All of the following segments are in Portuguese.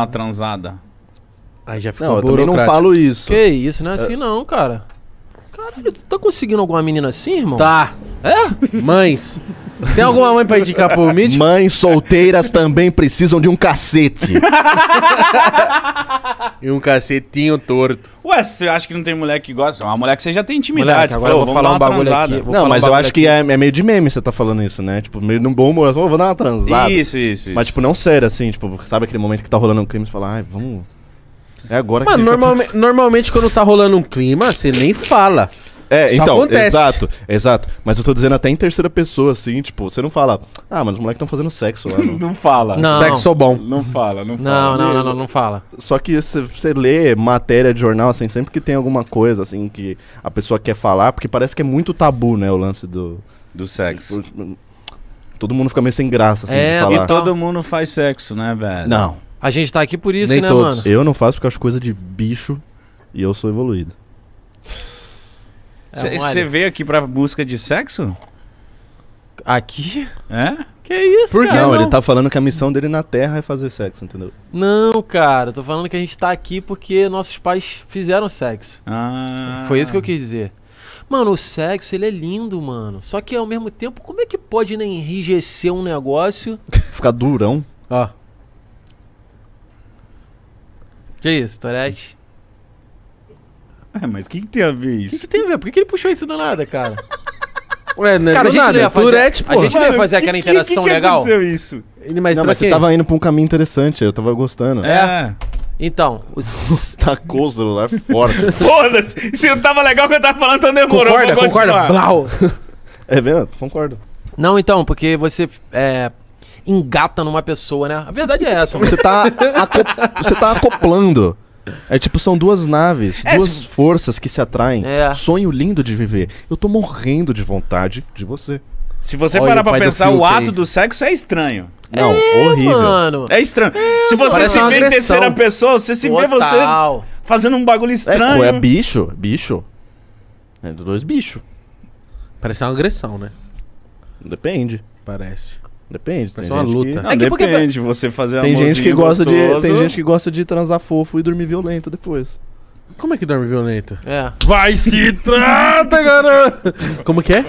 uma transada. Aí já ficou Não, eu também não burocrático. falo isso. Que isso, não é assim não, cara. Caralho, tu tá conseguindo alguma menina assim, irmão? Tá. É? Mães. Tem alguma mãe pra indicar pro Mítico? Mães solteiras também precisam de um cacete. E um cacetinho torto. Ué, você acha que não tem mulher que gosta? Uma mulher que você já tem intimidade. Moleque, Você agora falou, eu vou falar um uma bagulho transada. aqui. Vou não, falar um mas eu acho que é, é meio de meme você tá falando isso, né? Tipo, meio num bom humor. Só vou dar uma transada. Isso, isso, isso. Mas, tipo, não sério, assim. Tipo, sabe aquele momento que tá rolando um crime e você fala, ai, vamos... É agora que Mano, normalme- normalmente quando tá rolando um clima, você nem fala. É, Só então, acontece. exato, exato. Mas eu tô dizendo até em terceira pessoa, assim, tipo, você não fala, ah, mas os moleques estão fazendo sexo lá. no-" Não fala. Não. Sexo bom. Não fala, não fala. Não, não, não, não, não fala. Só que você- você lê matéria de jornal, assim, sempre que tem alguma coisa, assim, que a pessoa quer falar, porque parece que é muito tabu, né, o lance do... Do sexo. Todo mundo fica meio sem graça, assim, É, de falar. E todo mundo faz sexo, né, velho? Não, A gente tá aqui por isso, Nem né, todos. mano? eu não faço porque eu acho coisa de bicho e eu sou evoluído. É, Você olha. veio aqui pra busca de sexo? Aqui? É? Que isso, Por cara? não, não? ele tá falando que a missão dele na Terra é fazer sexo, entendeu? Não, cara, eu tô falando que a gente tá aqui porque nossos pais fizeram sexo. Ah. Foi isso que eu quis dizer. Mano, o sexo, ele é lindo, mano. Só que ao mesmo tempo, como é que pode nem enrijecer um negócio? Ficar durão. Ó. Que isso, Torete? É, mas o que, que tem a ver O que, isso? que tem a ver? Por que, que ele puxou isso do nada, cara? Ué, não é Cara, a gente nada, não ia é fazer- Tourette, a pô. gente- não ia fazer aquela interação que, que legal? isso? Ele- Mas não, mas quê? você tava indo pra um caminho interessante, eu tava gostando. É. Então, o s- Tacou o celular fora. Foda-se! Se não tava legal que eu tava falando, então demorou. Concorda, concorda? Blau. é vendo? Concordo. Não, então, porque você é, engata numa pessoa, né? A verdade é essa, mano. Você tá, você tá acoplando. É tipo, são duas naves, É, duas se- forças que se atraem. É. Sonho lindo de viver. Eu tô morrendo de vontade de você. Se você Olha parar pra pensar, o ato aí. do sexo é estranho. Não, É, horrível. mano. É estranho. se você se vê em terceira pessoa, você se vê você Total. fazendo um bagulho É, estranho. pô, é bicho, bicho. É dos dois bichos. Parece uma agressão, né? Depende. Parece. Depende. Tem uma gente luta. que- Não, É que porque- depende, você fazer Tem gente que gosta de, gostoso. tem gente que gosta de transar fofo e dormir violento depois. Como é que dorme violento? É. Vai se trata, garoto! Como que é?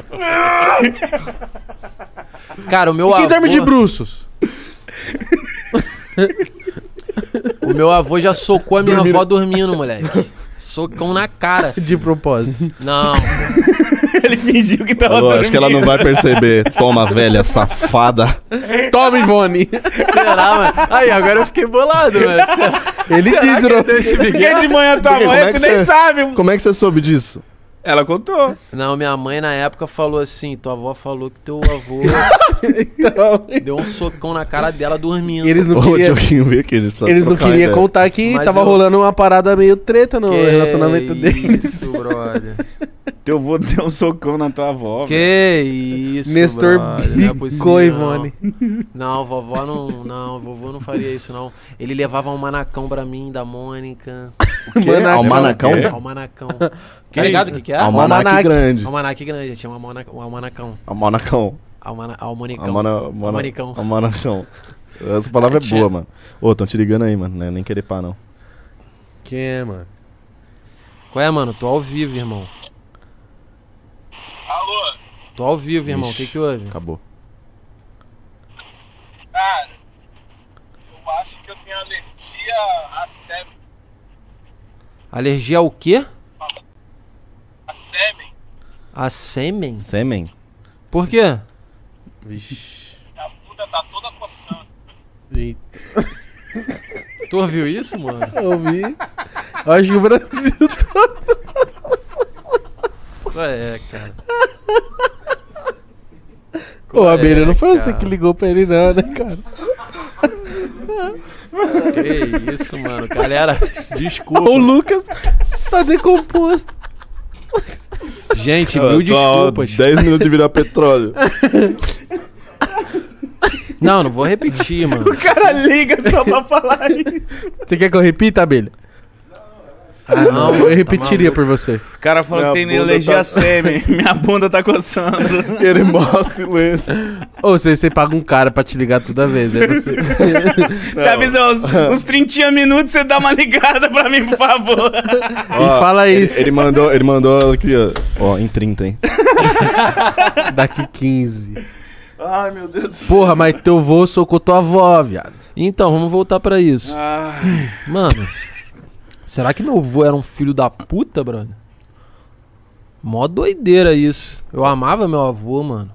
Cara, o meu E quem avô... dorme de bruços? O meu avô já socou a minha Dormiram- avó dormindo, moleque. Socão na cara. De propósito. Não. Ele fingiu que tava Alô, dormindo. acho que ela não vai perceber. Toma, velha safada. Toma, Ivone! Será, mano? Aí, agora eu fiquei bolado, mano. Será, Ele será diz, que Porque de manhã tua Por quê? mãe, é tu nem sabe. Como é que você soube disso? Ela contou. Não, minha mãe na época falou assim: tua avó falou que teu avô Então, deu um socão na cara dela dormindo. eles não queriam, eles não queriam contar que Mas tava eu- rolando uma parada meio treta no Que relacionamento deles. Isso, brother. Teu vô deu um socão na tua avó. velho. Que isso, Nestor é bicou possível, Ivone. Não, vovó não, não, vovô não faria isso não. Ele levava um manacão pra mim da Mônica. O quê? Manacão. Almanacão? É. Almanacão. Que tá ligado o que que é? Almanac Almanac. grande. Almanac grande, tinha um almana- um almanacão. Almanacão. Almana, almonicão. Almana, almana, Almanicão. Almanacão. Essa palavra é boa, mano. Ô, tão te ligando aí, mano. Né? Nem querer pá, não. Quem é, mano? Qual é, mano? Tô ao vivo, irmão. Tô ao vivo, irmão. O que que houve? Acabou. cara, eu acho que eu tenho alergia a sêmen. Alergia ao quê? A sêmen? A sêmen? Sêmen? Por quê? Vixe. A bunda tá toda coçando. Eita. Tu ouviu isso, mano? Eu vi. Eu acho que o Brasil todo. É, cara. Ô, abelha, não foi É, você cara. que ligou pra ele, não, né, cara? Que isso, mano. Galera, desculpa. O Lucas tá decomposto. Gente, Eu mil tô há desculpas. 10 minutos de virar petróleo. Não, não vou repetir, mano. O cara liga só pra falar isso. Você quer que eu repita, abelha? Ah, não, eu repetiria por você. O cara falou Minha que tem alergia tá- sêmen. Minha bunda tá coçando. Ele mostra o silêncio. Ou você, você paga um cara pra te ligar toda vez. Aí você... Você avisa os, os 30 minutos, você dá uma ligada pra mim, por favor. e fala ele, isso. Ele mandou, ele mandou aqui, ó. Ó, em 30, hein? Daqui 15. Ai, meu Deus do céu. Porra, mas teu vô socou tua avó, viado. Então, vamos voltar pra isso. Ai. Mano, será que meu avô era um filho da puta, brother? Mó doideira isso. Eu amava meu avô, mano.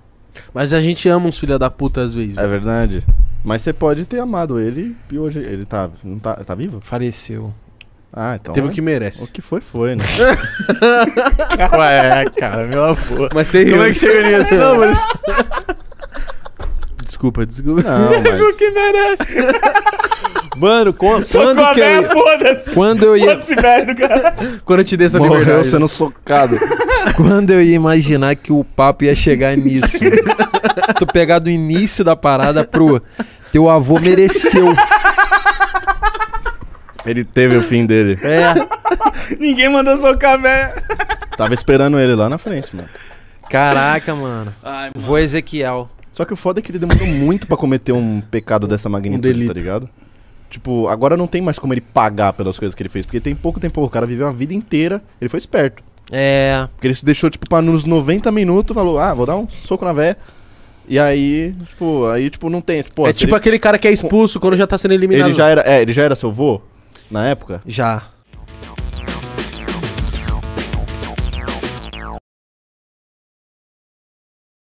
Mas a gente ama uns filha da puta às vezes. É velho. verdade. Mas você pode ter amado ele e hoje ele tá, não tá, tá vivo? Faleceu. Ah, então. Teve o que O merece. que foi, foi, né? Ué, cara, meu avô. Mas você riu. Como é que chega nisso? Não, mas... Desculpa, desculpa. Não, mas. que merece. Mano, quando a que eu... foda-se. Quando eu ia... Foda-se, do cara. Quando eu te dei essa Morreu liberdade. sendo socado. Quando eu ia imaginar que o papo ia chegar nisso? Se tu pegar do início da parada pro teu avô mereceu. Ele teve o fim dele. É. Ninguém mandou socar, velho. Tava esperando ele lá na frente, mano. Caraca, mano. Ai, Vô Ezequiel. Só que o foda é que ele demorou muito pra cometer um pecado dessa magnitude, delito. tá ligado? Tipo, agora não tem mais como ele pagar pelas coisas que ele fez. Porque tem pouco tempo, o cara viveu a vida inteira. Ele foi esperto. É. Porque ele se deixou, tipo, pra nos 90 minutos, falou, ah, vou dar um soco na véia. E aí, tipo, aí, tipo, não tem. Pô, é tipo ele, aquele cara que é expulso quando já tá sendo eliminado. ele já era. É, ele já era seu vô na época? Já.